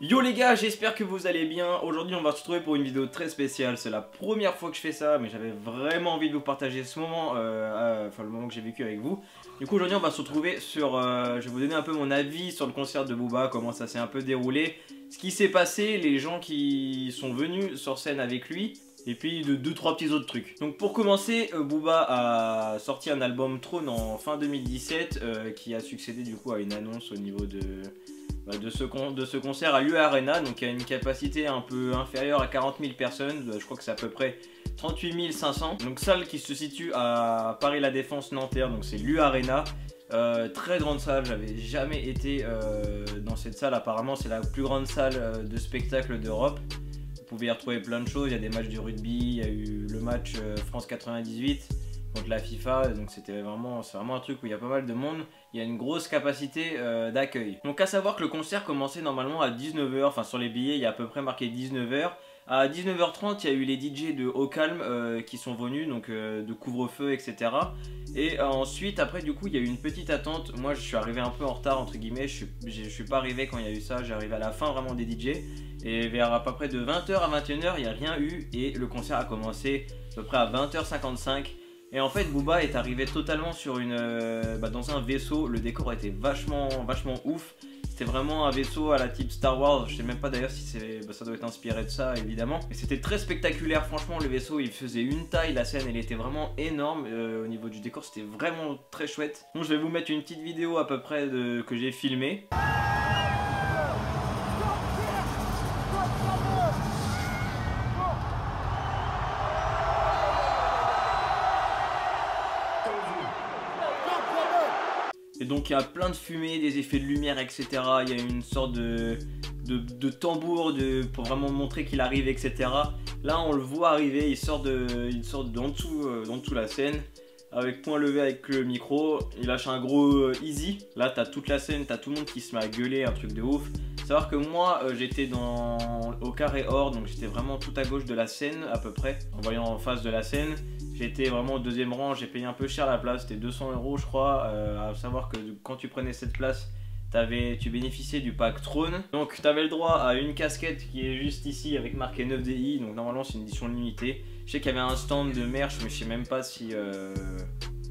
Yo les gars, j'espère que vous allez bien. Aujourd'hui, on va se retrouver pour une vidéo très spéciale. C'est la première fois que je fais ça, mais j'avais vraiment envie de vous partager ce moment, euh, enfin le moment que j'ai vécu avec vous. Du coup, aujourd'hui, on va se retrouver sur. Euh, je vais vous donner un peu mon avis sur le concert de Booba, comment ça s'est un peu déroulé, ce qui s'est passé, les gens qui sont venus sur scène avec lui. Et puis de 2-3 petits autres trucs. Donc pour commencer, euh, Booba a sorti un album Trône en fin 2017 qui a succédé du coup à une annonce au niveau de, de, ce de ce concert à l'U Arena, donc il a une capacité un peu inférieure à 40 000 personnes, bah, je crois que c'est à peu près 38 500. Donc salle qui se situe à Paris La Défense Nanterre, donc c'est l'U Arena. Euh, très grande salle, j'avais jamais été euh, dans cette salle, apparemment c'est la plus grande salle euh, de spectacle d'Europe. Vous pouvez y retrouver plein de choses, il y a des matchs de rugby, il y a eu le match France 98 contre la FIFA, donc c'était vraiment, c'est vraiment un truc où il y a pas mal de monde, il y a une grosse capacité euh, d'accueil. Donc à savoir que le concert commençait normalement à 19h, enfin sur les billets il y a à peu près marqué 19h. À 19h30 il y a eu les DJ de Au Calme euh, qui sont venus, donc euh, de couvre-feu etc. Et ensuite après du coup il y a eu une petite attente, moi je suis arrivé un peu en retard entre guillemets, je suis, suis pas arrivé quand il y a eu ça, j'arrive à la fin vraiment des DJ. Et vers à peu près de 20h à 21h il n'y a rien eu et le concert a commencé à peu près à 20h55. Et en fait, Booba est arrivé totalement sur une, euh, bah, dans un vaisseau. Le décor était vachement, vachement ouf. C'était vraiment un vaisseau à la type Star Wars. Je sais même pas d'ailleurs si bah, ça doit être inspiré de ça, évidemment. Et c'était très spectaculaire. Franchement, le vaisseau, il faisait une taille. La scène, elle était vraiment énorme. Euh, au niveau du décor, c'était vraiment très chouette. Donc, je vais vous mettre une petite vidéo à peu près que j'ai filmée. Et donc il y a plein de fumée, des effets de lumière, etc. Il y a une sorte de, de, tambour pour vraiment montrer qu'il arrive, etc. Là on le voit arriver, il sort de, sort d'en dessous, euh, dessous la scène avec point levé avec le micro, il lâche un gros euh, easy. Là, t'as toute la scène, t'as tout le monde qui se met à gueuler, un truc de ouf. Savoir que moi, euh, j'étais dans au carré or, donc j'étais vraiment tout à gauche de la scène à peu près, en voyant en face de la scène. J'étais vraiment au deuxième rang, j'ai payé un peu cher la place, c'était 200 euros je crois. Euh, à savoir que quand tu prenais cette place, tu bénéficiais du pack Trône. Donc tu avais le droit à une casquette qui est juste ici avec marqué 9DI, donc normalement c'est une édition limitée. Je sais qu'il y avait un stand de merch, mais je sais même pas si... Euh,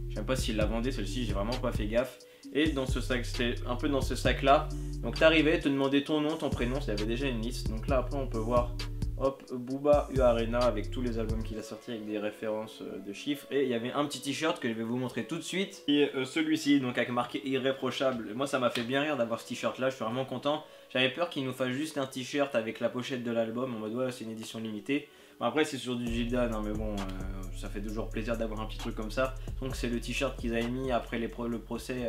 je sais pas s'il la vendait celle-ci, j'ai vraiment pas fait gaffe. Et dans ce sac, c'était un peu dans ce sac là. Donc t'arrivais, te demandais ton nom, ton prénom, il y avait déjà une liste. Donc là après on peut voir hop, Booba U Arena avec tous les albums qu'il a sortis avec des références euh, de chiffres. Et il y avait un petit t-shirt que je vais vous montrer tout de suite. Et euh, celui-ci, donc avec marqué irréprochable. Moi, ça m'a fait bien rire d'avoir ce t-shirt là, je suis vraiment content. J'avais peur qu'il nous fasse juste un t-shirt avec la pochette de l'album en mode ouais, c'est une édition limitée. Après, c'est sur du Gildan, hein, mais bon, euh, ça fait toujours plaisir d'avoir un petit truc comme ça. Donc, c'est le t-shirt qu'ils avaient mis après le procès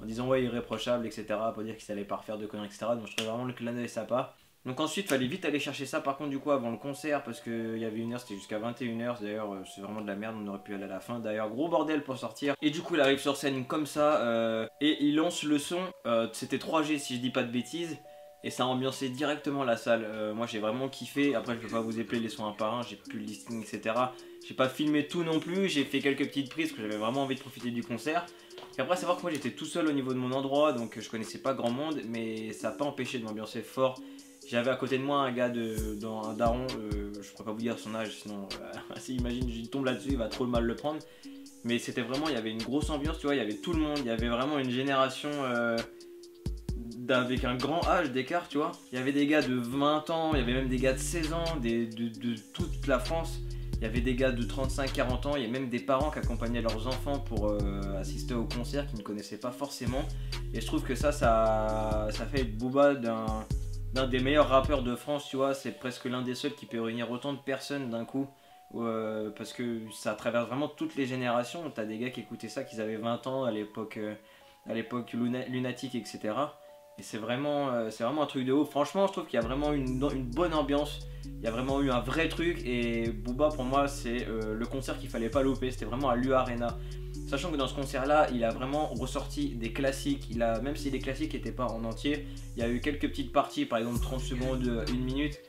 en disant ouais, irréprochable, etc. Pour dire qu'ils allaient pas refaire de conneries, etc. Donc, je trouve vraiment le clin d'œil sympa. Donc ensuite, fallait vite aller chercher ça par contre du coup avant le concert parce qu'il y avait une heure, c'était jusqu'à 21h. D'ailleurs, euh, c'est vraiment de la merde, on aurait pu aller à la fin. D'ailleurs, gros bordel pour sortir. Et du coup, il arrive sur scène comme ça euh, et il lance le son. Euh, c'était 3G si je dis pas de bêtises. Et ça a ambiancé directement la salle. moi j'ai vraiment kiffé. Après, je peux pas vous épeler les sons un par un, j'ai plus le listing, etc. J'ai pas filmé tout non plus, j'ai fait quelques petites prises parce que j'avais vraiment envie de profiter du concert. Et après, savoir que moi j'étais tout seul au niveau de mon endroit, donc je connaissais pas grand monde, mais ça n'a pas empêché de m'ambiancer fort. J'avais à côté de moi un gars de, dans un daron, euh, je pourrais pas vous dire son âge, sinon, euh, si imagine, je tombe là-dessus, il va trop mal le prendre. Mais c'était vraiment, il y avait une grosse ambiance, tu vois, il y avait tout le monde, il y avait vraiment une génération euh, avec un grand âge d'écart, tu vois. Il y avait des gars de 20 ans, il y avait même des gars de 16 ans, de, toute la France. Il y avait des gars de 35-40 ans, il y a même des parents qui accompagnaient leurs enfants pour assister au concert qu'ils ne connaissaient pas forcément. Et je trouve que ça, ça, ça fait Booba d'un d'un des meilleurs rappeurs de France, tu vois, c'est presque l'un des seuls qui peut réunir autant de personnes d'un coup. Euh, parce que ça traverse vraiment toutes les générations. T'as des gars qui écoutaient ça, qui avaient 20 ans à l'époque euh, à l'époque lunatique, etc. Et c'est vraiment, euh, vraiment un truc de haut. Franchement, je trouve qu'il y a vraiment une, bonne ambiance. Il y a vraiment eu un vrai truc. Et Booba, pour moi, c'est le concert qu'il fallait pas louper. C'était vraiment à l'U Arena. Sachant que dans ce concert-là, il a vraiment ressorti des classiques. Il a, même si les classiques n'étaient pas en entier, il y a eu quelques petites parties, par exemple 30 secondes, 1 minute.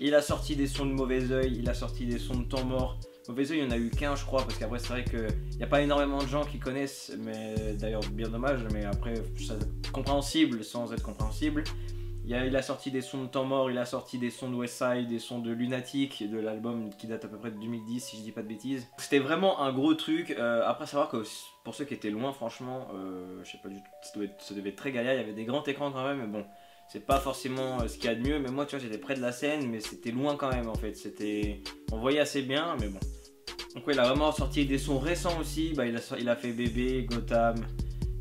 Il a sorti des sons de mauvais oeil, il a sorti des sons de temps mort. Mauvais oeil, il y en a eu qu'un, je crois, parce qu'après, c'est vrai qu'il n'y a pas énormément de gens qui connaissent, mais d'ailleurs, bien dommage, mais après, c'est compréhensible sans être compréhensible. Il a, il a sorti des sons de Temps Mort, il a sorti des sons de Westside, des sons de Lunatic, de l'album qui date à peu près de 2010, si je dis pas de bêtises. C'était vraiment un gros truc. Euh, après, savoir que pour ceux qui étaient loin, franchement, euh, je sais pas du tout, ça devait, être, ça devait être très galère. Il y avait des grands écrans quand même, mais bon, c'est pas forcément euh, ce qu'il y a de mieux. Mais moi, tu vois, j'étais près de la scène, mais c'était loin quand même en fait. C'était, on voyait assez bien, mais bon. Donc, il a vraiment sorti des sons récents aussi. Bah, il, a, fait Bébé, Gotham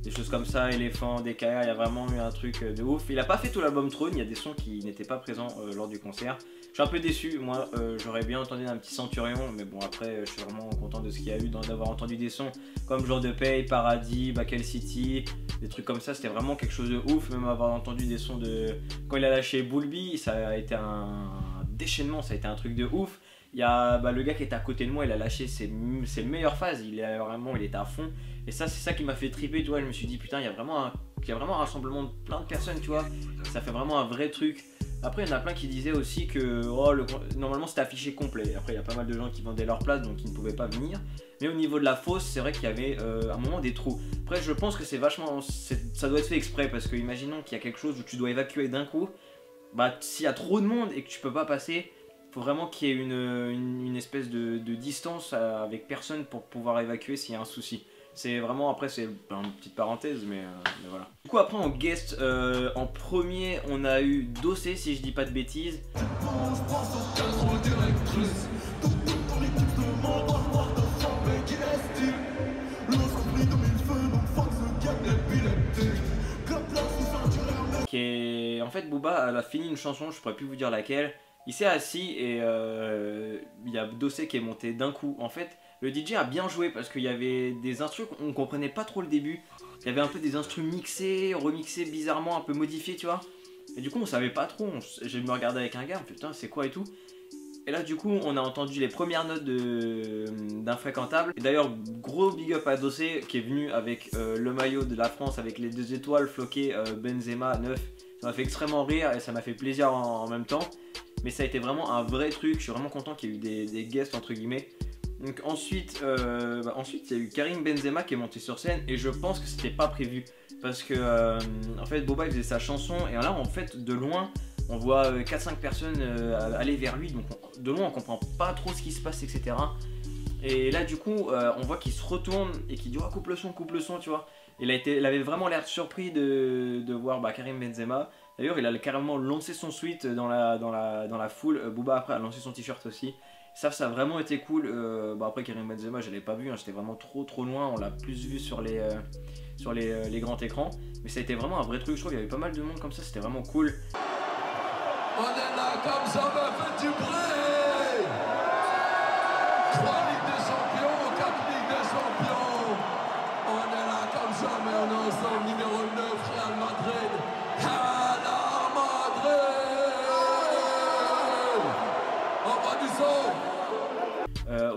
des choses comme ça, éléphant, DKR, il y a vraiment eu un truc euh, de ouf. Il a pas fait tout l'album Trône, il y a des sons qui n'étaient pas présents euh, lors du concert. Je suis un peu déçu, moi euh, j'aurais bien entendu un petit Centurion, mais bon après je suis vraiment content de ce qu'il y a eu, d'avoir entendu des sons comme Jour de Paye, Paradis, Bakel City, des trucs comme ça, c'était vraiment quelque chose de ouf, même avoir entendu des sons de... Quand il a lâché Boulby, ça a été un déchaînement, ça a été un truc de ouf. Il y a bah, le gars qui est à côté de moi, il a lâché ses, ses meilleures phases, il est vraiment, il est à fond. Et ça, c'est ça qui m'a fait triper, tu vois. Je me suis dit, putain, il y a vraiment un, il y a vraiment rassemblement de plein de personnes, tu vois. Ça fait vraiment un vrai truc. Après, il y en a plein qui disaient aussi que oh, le, normalement c'était affiché complet. Après, il y a pas mal de gens qui vendaient leur place donc qui ne pouvaient pas venir. Mais au niveau de la fosse, c'est vrai qu'il y avait euh, un moment des trous. Après, je pense que c'est vachement. Ça doit être fait exprès parce que, imaginons qu'il y a quelque chose où tu dois évacuer d'un coup. Bah, s'il y a trop de monde et que tu peux pas passer, faut vraiment qu'il y ait une, une, espèce de, distance avec personne pour pouvoir évacuer s'il y a un souci. C'est vraiment, après, c'est une petite parenthèse, mais, euh, voilà. Du coup, après, en guest, euh, en premier, on a eu Dossé, si je dis pas de bêtises. Qui est... En fait, Booba, elle a fini une chanson, je pourrais plus vous dire laquelle. Il s'est assis et euh, il y a Dossé qui est monté d'un coup. En fait, le DJ a bien joué parce qu'il y avait des instruments qu'on comprenait pas trop le début. Il y avait un peu des instruments mixés, remixés bizarrement, un peu modifiés, tu vois. Et du coup, on savait pas trop. J'ai me regardé avec un gars, putain, c'est quoi et tout. Et là, du coup, on a entendu les premières notes d'Infréquentable. Et d'ailleurs, gros big up à Dossé qui est venu avec euh, le maillot de la France avec les deux étoiles floquées euh, Benzema 9. Ça m'a fait extrêmement rire et ça m'a fait plaisir en, même temps. Mais ça a été vraiment un vrai truc. Je suis vraiment content qu'il y ait eu des, guests entre guillemets. Donc ensuite, euh, bah, ensuite il y a eu Karim Benzema qui est monté sur scène et je pense que c'était pas prévu parce que euh, en fait Boba il faisait sa chanson et là en fait de loin on voit 4-5 euh, personnes aller vers lui donc de loin on comprend pas trop ce qui se passe etc. Et là du coup on voit qu'il se retourne et qu'il dit oh coupe le son coupe le son tu vois. Il, il avait vraiment l'air surpris de, de voir bah, Karim Benzema. D'ailleurs il a carrément lancé son suite dans la, dans la, dans la foule. Booba après a lancé son t-shirt aussi. Ça, ça a vraiment été cool. Euh, bon, après, Karim Benzema, je l'ai pas vu, hein, j'étais vraiment trop trop loin. On l'a plus vu sur les, euh, sur les, euh, les, grands écrans. Mais ça a été vraiment un vrai truc. Je trouve qu'il y avait pas mal de monde comme ça, c'était vraiment cool. On est là comme ça, va faire du bruit 3 Ligues des Champions, 4 Ligues des Champions. On est là comme ça, mais on est ensemble, numéro 9, Real Madrid. Euh,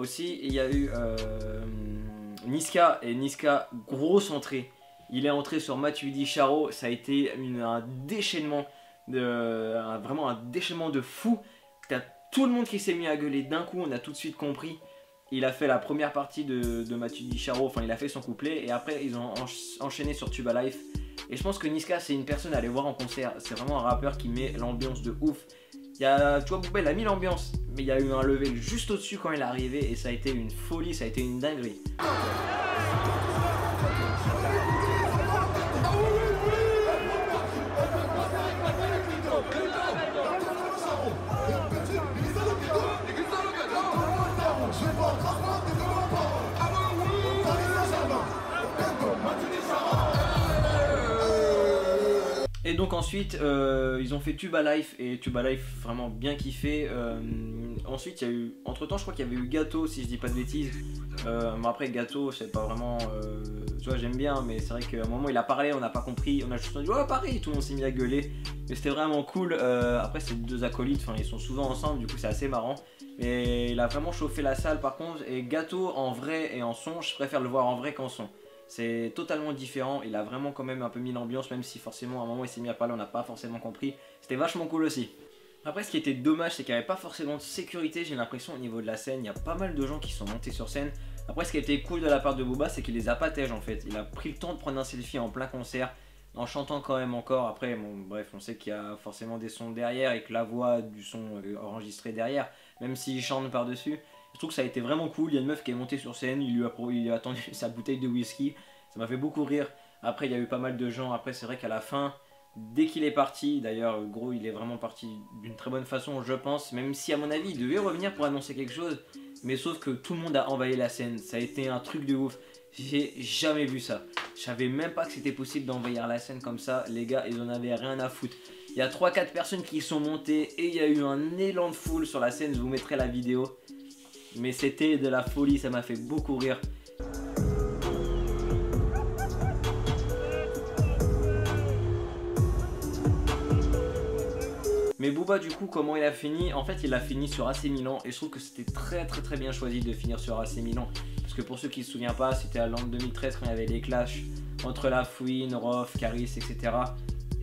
aussi, il y a eu euh, Niska et Niska, grosse entrée. Il est entré sur Matuidi Charo, ça a été un déchaînement, de, vraiment un déchaînement de fou. T'as tout le monde qui s'est mis à gueuler d'un coup, on a tout de suite compris. Il a fait la première partie de, de Matuidi Charo, enfin il a fait son couplet, et après ils ont enchaîné sur Tuba Life. Et je pense que Niska c'est une personne à aller voir en concert, c'est vraiment un rappeur qui met l'ambiance de ouf. Il y a, tu vois, Booba, il a mis l'ambiance, mais il y a eu un level juste au-dessus quand il est arrivé et ça a été une folie, ça a été une dinguerie. Et donc ensuite, euh, ils ont fait Tuba Life et Tuba Life vraiment bien kiffé. Euh, ensuite, il y a eu, entre temps, je crois qu'il y avait eu Gâteau, si je dis pas de bêtises. Euh, mais après, Gâteau, c'est pas vraiment, tu vois, j'aime bien, mais c'est vrai qu'à un moment, il a parlé, on n'a pas compris, on a juste dit, oh, pareil, tout le monde s'est mis à gueuler. Mais c'était vraiment cool. après, c'est deux acolytes, enfin, ils sont souvent ensemble, du coup, c'est assez marrant. Et il a vraiment chauffé la salle, par contre. Et Gâteau, en vrai et en son, je préfère le voir en vrai qu'en son. C'est totalement différent. Il a vraiment quand même un peu mis l'ambiance, même si forcément à un moment il s'est mis à parler, on n'a pas forcément compris. C'était vachement cool aussi. Après, ce qui était dommage, c'est qu'il n'y avait pas forcément de sécurité, j'ai l'impression, au niveau de la scène. Il y a pas mal de gens qui sont montés sur scène. Après, ce qui été cool de la part de Boba, c'est qu'il les a pas en fait. Il a pris le temps de prendre un selfie en plein concert. en chantant quand même encore. Après, bon, bref, on sait qu'il y a forcément des sons derrière et que la voix du son est enregistrée derrière, même s'il chante par-dessus. Je trouve que ça a été vraiment cool. Il y a une meuf qui est montée sur scène, il lui a, il a attendu sa bouteille de whisky. Ça m'a fait beaucoup rire. Après, il y a eu pas mal de gens. Après, c'est vrai qu'à la fin, dès qu'il est parti, d'ailleurs, gros, il est vraiment parti d'une très bonne façon, je pense. Même si, à mon avis, il devait revenir pour annoncer quelque chose. Mais sauf que tout le monde a envahi la scène. Ça a été un truc de ouf. J'ai jamais vu ça. Je savais même pas que c'était possible d'envahir la scène comme ça. Les gars, ils en avaient rien à foutre. Il y a 3-4 personnes qui sont montées et il y a eu un élan de foule sur la scène. Je vous mettrai la vidéo. Mais c'était de la folie, ça m'a fait beaucoup rire. Mais Booba du coup comment il a fini? En fait il a fini sur AC Milan et je trouve que c'était très très très bien choisi de finir sur AC Milan. Parce que pour ceux qui ne se souviennent pas, c'était à l'an 2013 quand il y avait les clashs entre La Fouine, Roth, Caris, etc.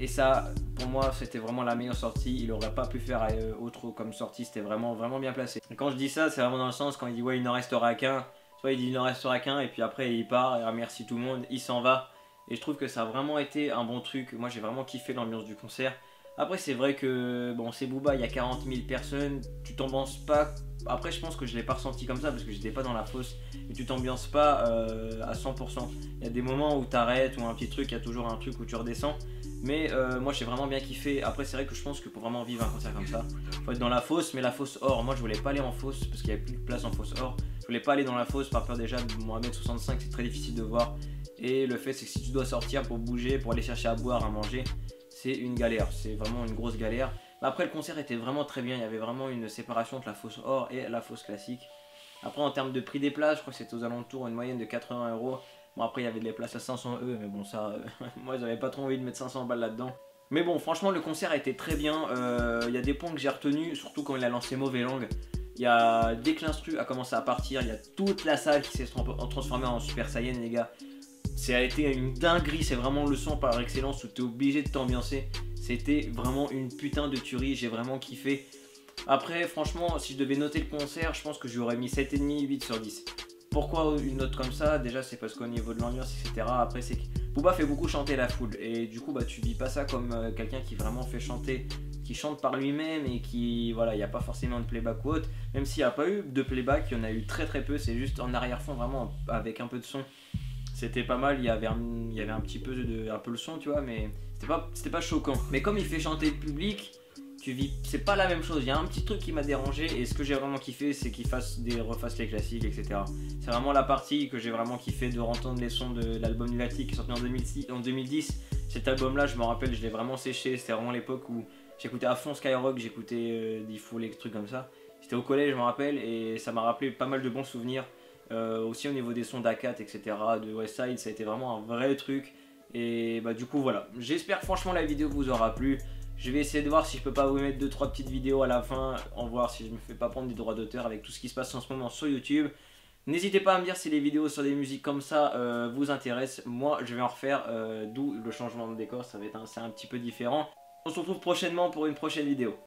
Et ça, pour moi, c'était vraiment la meilleure sortie. Il aurait pas pu faire euh, autre comme sortie. C'était vraiment, vraiment bien placé. Quand je dis ça, c'est vraiment dans le sens quand il dit ouais, il n'en restera qu'un. Soit il dit il n'en restera qu'un et puis après il part, il remercie tout le monde, il s'en va. Et je trouve que ça a vraiment été un bon truc. Moi, j'ai vraiment kiffé l'ambiance du concert. Après, c'est vrai que bon, c'est Booba, il y a 40 000 personnes. Tu t'ambiances pas. Après, je pense que je l'ai pas ressenti comme ça parce que j'étais pas dans la fosse. Mais tu t'ambiances pas euh, à 100%. Il y a des moments où t'arrêtes ou un petit truc, il y a toujours un truc où tu redescends. Mais euh, moi j'ai vraiment bien kiffé. Après c'est vrai que je pense que pour vraiment vivre un concert comme ça, faut être dans la fosse, mais la fosse or. Moi je voulais pas aller en fosse parce qu'il y avait plus de place en fosse or. Je voulais pas aller dans la fosse par peur déjà de Mohamed 65, c'est très difficile de voir. Et le fait c'est que si tu dois sortir pour bouger, pour aller chercher à boire, à manger, c'est une galère. C'est vraiment une grosse galère. Mais après le concert était vraiment très bien. Il y avait vraiment une séparation entre la fosse or et la fosse classique. Après en termes de prix des places, je crois que c'était aux alentours une moyenne de 80 euros. Bon, après, il y avait des places à 500 E, mais bon, ça, euh, moi, j'avais pas trop envie de mettre 500 balles là-dedans. Mais bon, franchement, le concert a été très bien. Euh, il y a des points que j'ai retenus, surtout quand il a lancé Mauvais Langue. Il y a, dès que l'instru a commencé à partir, il y a toute la salle qui s'est transformée en Super Saiyan, les gars. Ça a été une dinguerie, c'est vraiment le son par excellence où tu es obligé de t'ambiancer. C'était vraiment une putain de tuerie, j'ai vraiment kiffé. Après, franchement, si je devais noter le concert, je pense que j'aurais mis 7,5, 8 sur 10. Pourquoi une note comme ça? Déjà, c'est parce qu'au niveau de l'ambiance, etc. Après, c'est que Booba fait beaucoup chanter la foule. Et du coup, bah, tu vis pas ça comme euh, quelqu'un qui vraiment fait chanter, qui chante par lui-même et qui, voilà, il n'y a pas forcément de playback ou autre. Même s'il n'y a pas eu de playback, il y en a eu très très peu. C'est juste en arrière-fond, vraiment, avec un peu de son. C'était pas mal, il y avait un, petit peu de, un peu le son, tu vois, mais c'était pas, c'était pas choquant. Mais comme il fait chanter le public, tu vis, c'est pas la même chose. Il y a un petit truc qui m'a dérangé et ce que j'ai vraiment kiffé, c'est qu'il fasse des refasse les classiques, etc. C'est vraiment la partie que j'ai vraiment kiffé de entendre les sons de l'album Lunatic qui est sorti en, 2006, en 2010. Cet album-là, je me rappelle, je l'ai vraiment séché. C'était vraiment l'époque où j'écoutais à fond Skyrock, j'écoutais euh, des les trucs comme ça. J'étais au collège, je me rappelle, et ça m'a rappelé pas mal de bons souvenirs. Euh, aussi au niveau des sons d'Akat, etc. de Westside, ça a été vraiment un vrai truc. Et bah du coup voilà, j'espère franchement la vidéo vous aura plu. Je vais essayer de voir si je peux pas vous mettre 2-3 petites vidéos à la fin, en voir si je me fais pas prendre des droits d'auteur avec tout ce qui se passe en ce moment sur YouTube. N'hésitez pas à me dire si les vidéos sur des musiques comme ça euh, vous intéressent. Moi, je vais en refaire, euh, d'où le changement de décor, ça va être un, un petit peu différent. On se retrouve prochainement pour une prochaine vidéo.